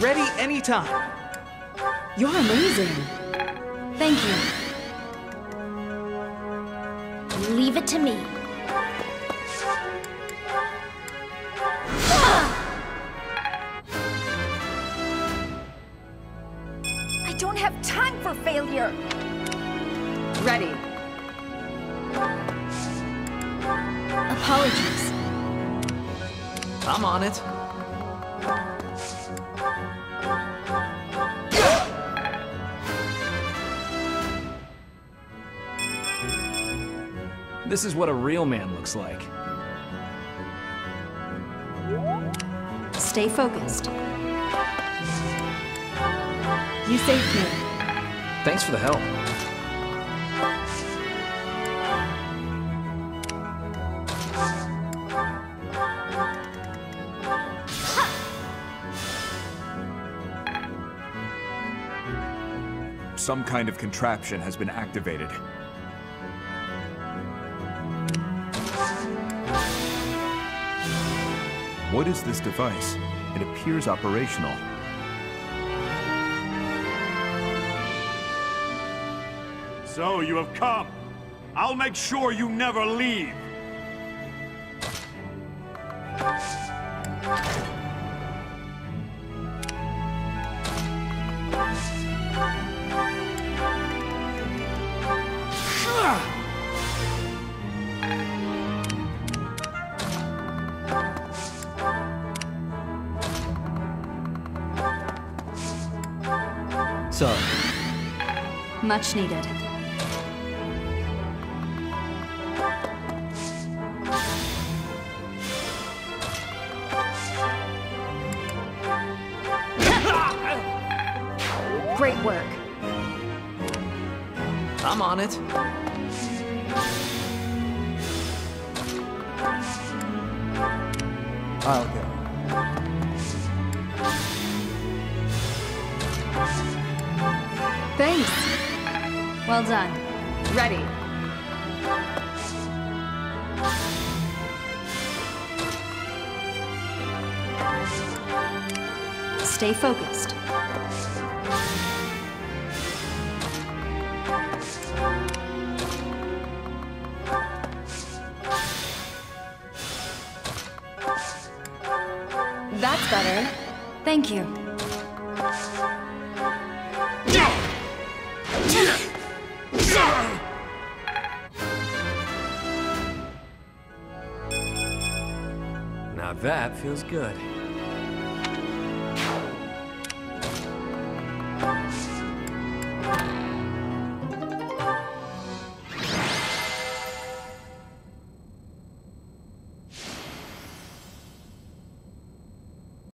Ready anytime. You're amazing. Thank you. Leave it to me. I don't have time for failure. Ready. Apologies. I'm on it. This is what a real man looks like. Stay focused. You saved me. Thanks for the help. Some kind of contraption has been activated. What is this device? It appears operational. So you have come. I'll make sure you never leave. So, Much needed. Great work. I'm on it. Ah, I'll go. Thanks. Well done. Ready. Stay focused. That's better. Thank you. Now that feels good.